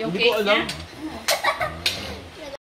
Yung Hindi cake ko alam.